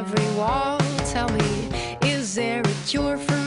every wall. Tell me, is there a cure for?